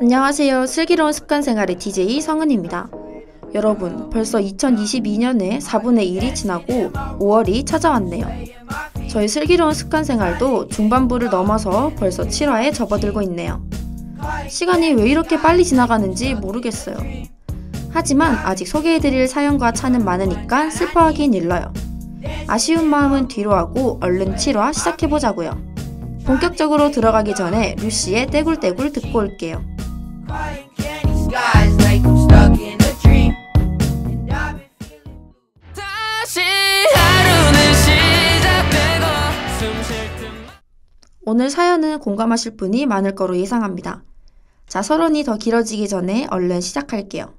안녕하세요. 슬기로운 습관 생활의 DJ 성은입니다. 여러분, 벌써 2022년에 4분의 1이 지나고 5월이 찾아왔네요. 저희 슬기로운 습관 생활도 중반부를 넘어서 벌써 7화에 접어들고 있네요. 시간이 왜 이렇게 빨리 지나가는지 모르겠어요. 하지만 아직 소개해드릴 사연과 차는 많으니까 슬퍼하긴 일러요. 아쉬운 마음은 뒤로 하고 얼른 7화 시작해보자고요. 본격적으로 들어가기 전에 루시의 떼굴떼굴 듣고 올게요. 오늘 사연은 공감하실 분이 많을 거로 예상합니다. 자, 서론이 더 길어지기 전에 얼른 시작할게요.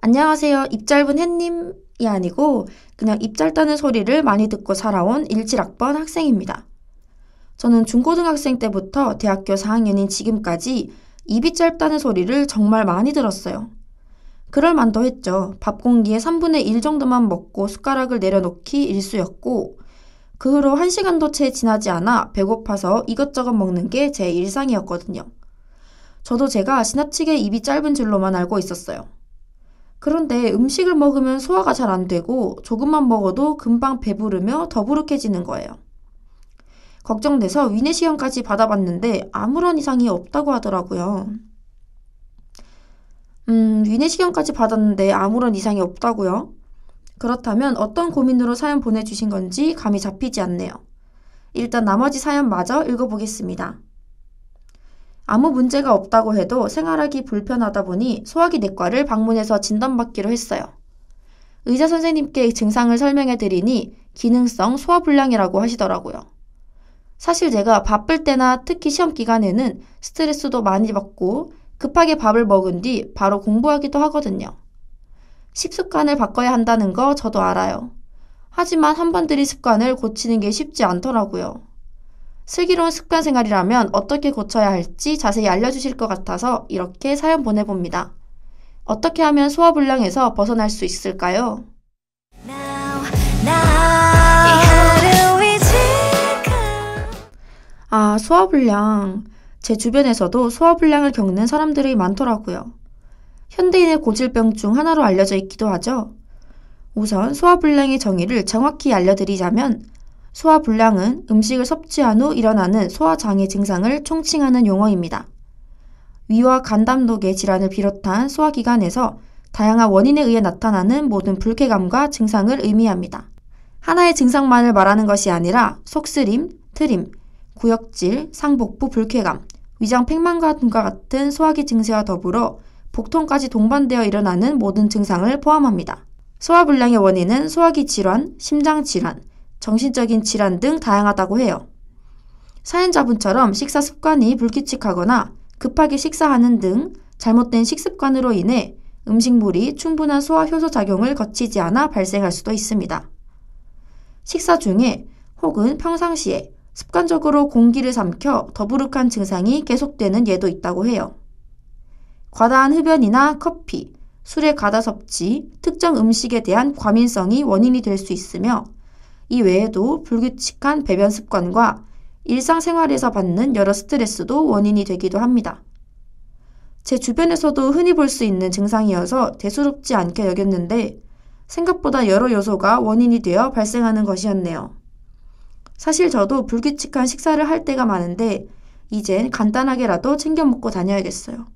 안녕하세요. 입 짧은 햇님 이 아니고 그냥 입 짧다는 소리를 많이 듣고 살아온 17학번 학생입니다. 저는 중고등학생 때부터 대학교 4학년인 지금까지 입이 짧다는 소리를 정말 많이 들었어요. 그럴 만도 했죠. 밥 공기의 3분의 1 정도만 먹고 숟가락을 내려놓기 일수였고, 그 후로 1시간도 채 지나지 않아 배고파서 이것저것 먹는 게 제 일상이었거든요. 저도 제가 지나치게 입이 짧은 줄로만 알고 있었어요. 그런데 음식을 먹으면 소화가 잘 안 되고 조금만 먹어도 금방 배부르며 더부룩해지는 거예요. 걱정돼서 위내 시험까지 받아봤는데 아무런 이상이 없다고 하더라고요. 음, 위내시경까지 받았는데 아무런 이상이 없다고요? 그렇다면 어떤 고민으로 사연 보내주신 건지 감이 잡히지 않네요. 일단 나머지 사연마저 읽어보겠습니다. 아무 문제가 없다고 해도 생활하기 불편하다 보니 소화기 내과를 방문해서 진단받기로 했어요. 의사 선생님께 증상을 설명해 드리니 기능성 소화불량이라고 하시더라고요. 사실 제가 바쁠 때나 특히 시험 기간에는 스트레스도 많이 받고 급하게 밥을 먹은 뒤 바로 공부하기도 하거든요. 식습관을 바꿔야 한다는 거 저도 알아요. 하지만 한 번 들인 습관을 고치는 게 쉽지 않더라고요. 슬기로운 습관 생활이라면 어떻게 고쳐야 할지 자세히 알려주실 것 같아서 이렇게 사연 보내봅니다. 어떻게 하면 소화불량에서 벗어날 수 있을까요? 아, 소화불량. 제 주변에서도 소화불량을 겪는 사람들이 많더라고요. 현대인의 고질병 중 하나로 알려져 있기도 하죠. 우선 소화불량의 정의를 정확히 알려드리자면 소화불량은 음식을 섭취한 후 일어나는 소화장애 증상을 총칭하는 용어입니다. 위와 간담독의 질환을 비롯한 소화기관에서 다양한 원인에 의해 나타나는 모든 불쾌감과 증상을 의미합니다. 하나의 증상만을 말하는 것이 아니라 속쓰림, 트림, 구역질, 상복부 불쾌감, 위장 팽만감과 같은 소화기 증세와 더불어 복통까지 동반되어 일어나는 모든 증상을 포함합니다. 소화불량의 원인은 소화기 질환, 심장 질환, 정신적인 질환 등 다양하다고 해요. 사연자분처럼 식사 습관이 불규칙하거나 급하게 식사하는 등 잘못된 식습관으로 인해 음식물이 충분한 소화 효소 작용을 거치지 않아 발생할 수도 있습니다. 식사 중에 혹은 평상시에 습관적으로 공기를 삼켜 더부룩한 증상이 계속되는 예도 있다고 해요. 과다한 흡연이나 커피, 술의 과다 섭취, 특정 음식에 대한 과민성이 원인이 될 수 있으며 이 외에도 불규칙한 배변 습관과 일상생활에서 받는 여러 스트레스도 원인이 되기도 합니다. 제 주변에서도 흔히 볼 수 있는 증상이어서 대수롭지 않게 여겼는데 생각보다 여러 요소가 원인이 되어 발생하는 것이었네요. 사실 저도 불규칙한 식사를 할 때가 많은데 이젠 간단하게라도 챙겨 먹고 다녀야겠어요.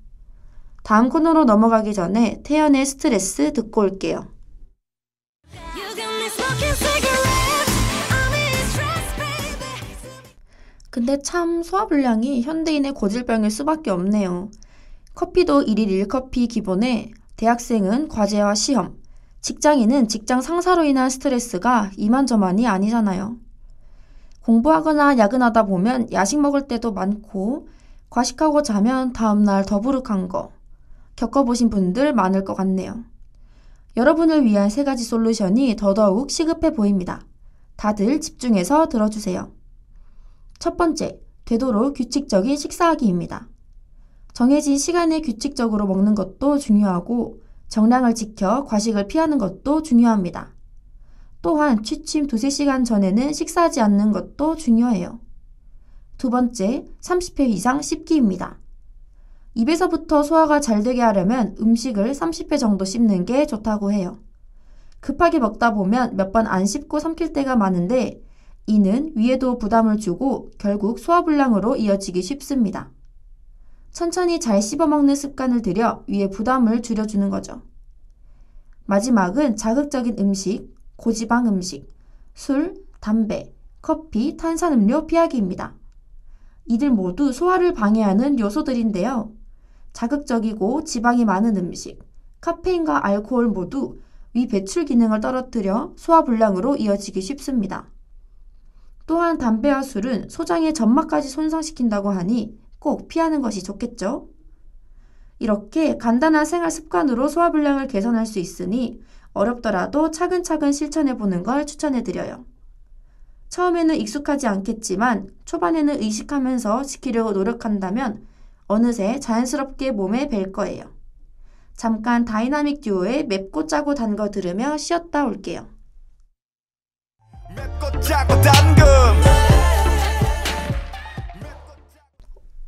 다음 코너로 넘어가기 전에 태연의 스트레스 듣고 올게요. 근데 참 소화불량이 현대인의 고질병일 수밖에 없네요. 커피도 1일 1커피 기본에 대학생은 과제와 시험, 직장인은 직장 상사로 인한 스트레스가 이만저만이 아니잖아요. 공부하거나 야근하다 보면 야식 먹을 때도 많고 과식하고 자면 다음날 더부룩한 거 겪어보신 분들 많을 것 같네요. 여러분을 위한 세 가지 솔루션이 더더욱 시급해 보입니다. 다들 집중해서 들어주세요. 첫 번째, 되도록 규칙적인 식사하기입니다. 정해진 시간에 규칙적으로 먹는 것도 중요하고 정량을 지켜 과식을 피하는 것도 중요합니다. 또한 취침 두세 시간 전에는 식사하지 않는 것도 중요해요. 두 번째, 30회 이상 씹기입니다. 입에서부터 소화가 잘 되게 하려면 음식을 30회 정도 씹는 게 좋다고 해요. 급하게 먹다 보면 몇 번 안 씹고 삼킬 때가 많은데 이는 위에도 부담을 주고 결국 소화불량으로 이어지기 쉽습니다. 천천히 잘 씹어먹는 습관을 들여 위에 부담을 줄여주는 거죠. 마지막은 자극적인 음식, 고지방 음식, 술, 담배, 커피, 탄산음료 피하기입니다. 이들 모두 소화를 방해하는 요소들인데요. 자극적이고 지방이 많은 음식, 카페인과 알코올 모두 위 배출 기능을 떨어뜨려 소화불량으로 이어지기 쉽습니다. 또한 담배와 술은 소장의 점막까지 손상시킨다고 하니 꼭 피하는 것이 좋겠죠? 이렇게 간단한 생활 습관으로 소화불량을 개선할 수 있으니 어렵더라도 차근차근 실천해 보는 걸 추천해 드려요. 처음에는 익숙하지 않겠지만 초반에는 의식하면서 지키려고 노력한다면 어느새 자연스럽게 몸에 밸 거예요. 잠깐 다이나믹 듀오의 맵고 짜고 단 거 들으며 쉬었다 올게요.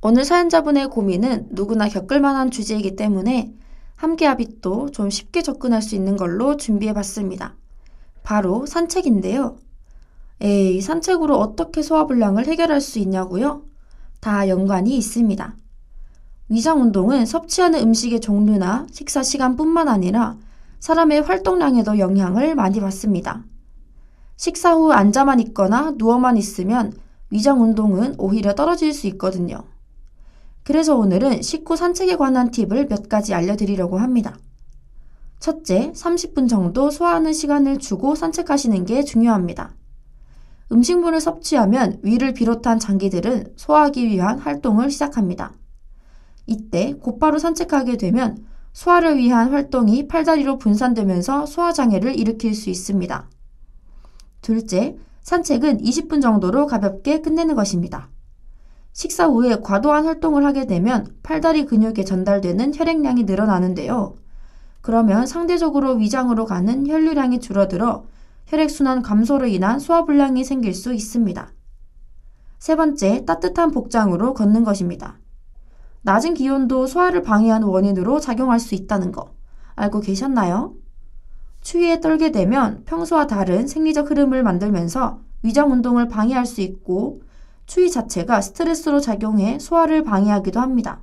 오늘 사연자분의 고민은 누구나 겪을 만한 주제이기 때문에 함께 합의도 좀 쉽게 접근할 수 있는 걸로 준비해 봤습니다. 바로 산책인데요. 에이, 산책으로 어떻게 소화불량을 해결할 수 있냐고요? 다 연관이 있습니다. 위장 운동은 섭취하는 음식의 종류나 식사 시간뿐만 아니라 사람의 활동량에도 영향을 많이 받습니다. 식사 후 앉아만 있거나 누워만 있으면 위장 운동은 오히려 떨어질 수 있거든요. 그래서 오늘은 식후 산책에 관한 팁을 몇 가지 알려드리려고 합니다. 첫째, 30분 정도 소화하는 시간을 주고 산책하시는 게 중요합니다. 음식물을 섭취하면 위를 비롯한 장기들은 소화하기 위한 활동을 시작합니다. 이때 곧바로 산책하게 되면 소화를 위한 활동이 팔다리로 분산되면서 소화장애를 일으킬 수 있습니다. 둘째, 산책은 20분 정도로 가볍게 끝내는 것입니다. 식사 후에 과도한 활동을 하게 되면 팔다리 근육에 전달되는 혈액량이 늘어나는데요. 그러면 상대적으로 위장으로 가는 혈류량이 줄어들어 혈액순환 감소로 인한 소화불량이 생길 수 있습니다. 세 번째, 따뜻한 복장으로 걷는 것입니다. 낮은 기온도 소화를 방해하는 원인으로 작용할 수 있다는 거 알고 계셨나요? 추위에 떨게 되면 평소와 다른 생리적 흐름을 만들면서 위장 운동을 방해할 수 있고 추위 자체가 스트레스로 작용해 소화를 방해하기도 합니다.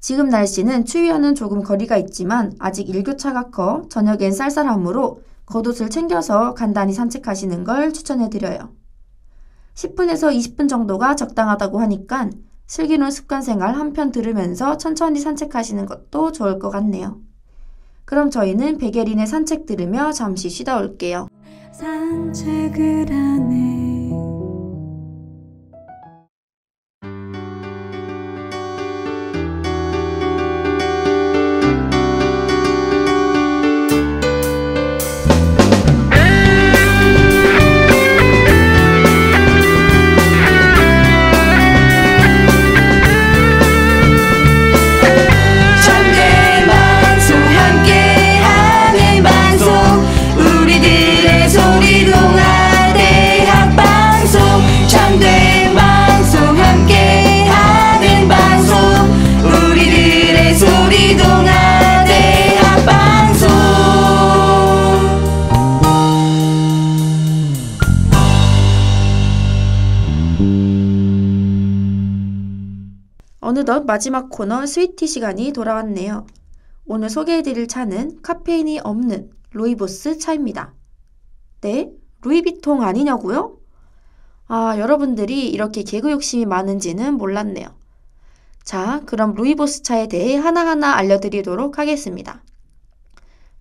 지금 날씨는 추위와는 조금 거리가 있지만 아직 일교차가 커 저녁엔 쌀쌀하므로 겉옷을 챙겨서 간단히 산책하시는 걸 추천해드려요. 10분에서 20분 정도가 적당하다고 하니까 슬기로운 습관 생활 한 편 들으면서 천천히 산책하시는 것도 좋을 것 같네요. 그럼 저희는 베게린의 산책 들으며 잠시 쉬다 올게요. 산책을 하네 어느덧 마지막 코너 스위티 시간이 돌아왔네요. 오늘 소개해드릴 차는 카페인이 없는 루이보스 차입니다. 네? 루이비통 아니냐고요? 아, 여러분들이 이렇게 개그 욕심이 많은지는 몰랐네요. 자, 그럼 루이보스 차에 대해 하나하나 알려드리도록 하겠습니다.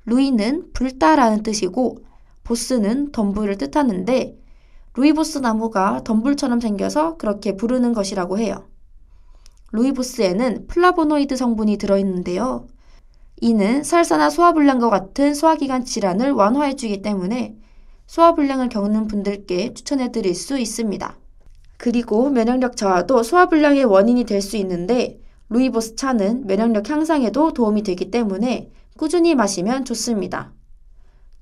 루이는 붉다라는 뜻이고, 보스는 덤불을 뜻하는데, 루이보스 나무가 덤불처럼 생겨서 그렇게 부르는 것이라고 해요. 루이보스에는 플라보노이드 성분이 들어있는데요. 이는 설사나 소화불량과 같은 소화기관 질환을 완화해주기 때문에 소화불량을 겪는 분들께 추천해드릴 수 있습니다. 그리고 면역력 저하도 소화불량의 원인이 될 수 있는데 루이보스 차는 면역력 향상에도 도움이 되기 때문에 꾸준히 마시면 좋습니다.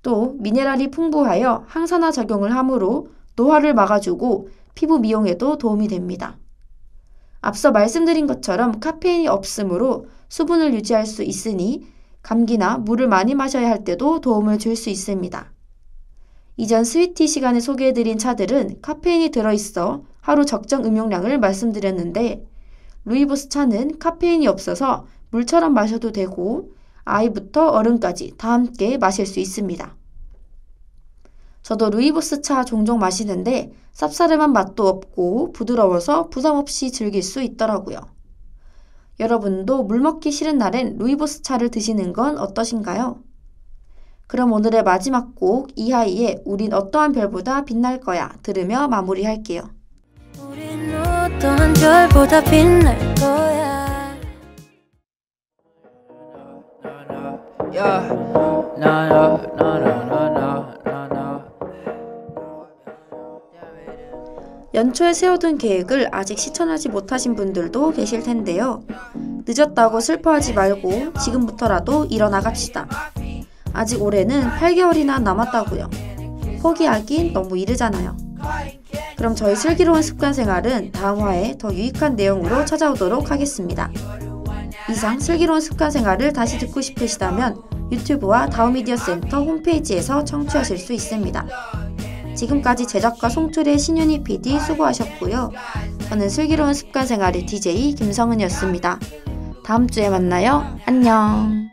또 미네랄이 풍부하여 항산화 작용을 하므로 노화를 막아주고 피부 미용에도 도움이 됩니다. 앞서 말씀드린 것처럼 카페인이 없으므로 수분을 유지할 수 있으니 감기나 물을 많이 마셔야 할 때도 도움을 줄 수 있습니다. 이전 스위티 시간에 소개해드린 차들은 카페인이 들어있어 하루 적정 음용량을 말씀드렸는데 루이보스 차는 카페인이 없어서 물처럼 마셔도 되고 아이부터 어른까지 다 함께 마실 수 있습니다. 저도 루이보스 차 종종 마시는데 쌉싸름한 맛도 없고 부드러워서 부담 없이 즐길 수 있더라고요. 여러분도 물 먹기 싫은 날엔 루이보스 차를 드시는 건 어떠신가요? 그럼 오늘의 마지막 곡 이하이의 우린 어떠한 별보다 빛날 거야 들으며 마무리할게요. 우린 어떠한 별보다 빛날 거야 Yeah. No, no, no, 연초에 세워둔 계획을 아직 실천하지 못하신 분들도 계실 텐데요. 늦었다고 슬퍼하지 말고 지금부터라도 일어나갑시다. 아직 올해는 8개월이나 남았다고요. 포기하긴 너무 이르잖아요. 그럼 저희 슬기로운 습관 생활은 다음 화에 더 유익한 내용으로 찾아오도록 하겠습니다. 이상 슬기로운 습관 생활을 다시 듣고 싶으시다면 유튜브와 다우미디어 센터 홈페이지에서 청취하실 수 있습니다. 지금까지 제작과 송출의 신윤희 PD 수고하셨고요. 저는 슬기로운 습관 생활의 DJ 김성은이었습니다. 다음 주에 만나요. 안녕.